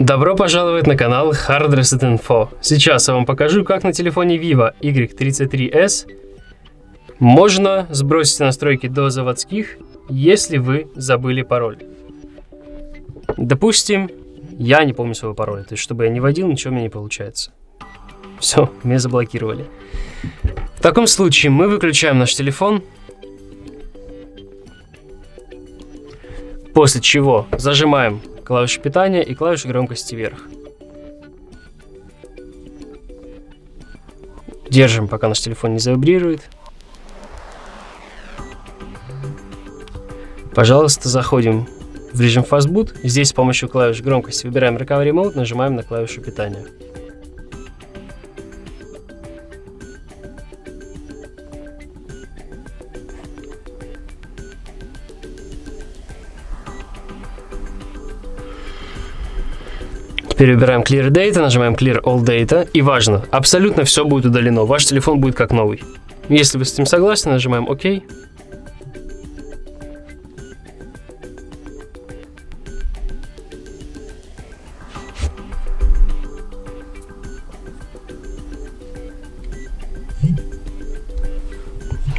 Добро пожаловать на канал Hard Reset Info. Сейчас я вам покажу, как на телефоне Vivo Y33s можно сбросить настройки до заводских, если вы забыли пароль. Допустим, я не помню свой пароль, то есть чтобы я не вводил, ничего у меня не получается. Все, меня заблокировали. В таком случае мы выключаем наш телефон, после чего зажимаем клавишу питания и клавишу громкости вверх. Держим, пока наш телефон не завибрирует. Пожалуйста, заходим в режим Fastboot. Здесь с помощью клавиш громкости выбираем Recovery Mode, нажимаем на клавишу питания. Теперь выбираем Clear Data, нажимаем Clear All Data. И важно, абсолютно все будет удалено. Ваш телефон будет как новый. Если вы с этим согласны, нажимаем ОК.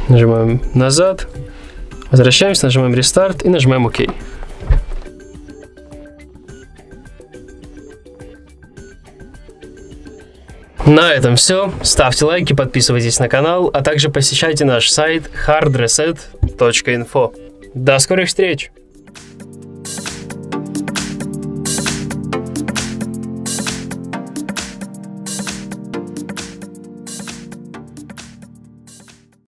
Нажимаем назад, возвращаемся, нажимаем рестарт и нажимаем ОК. На этом все. Ставьте лайки, подписывайтесь на канал, а также посещайте наш сайт hardreset.info. До скорых встреч!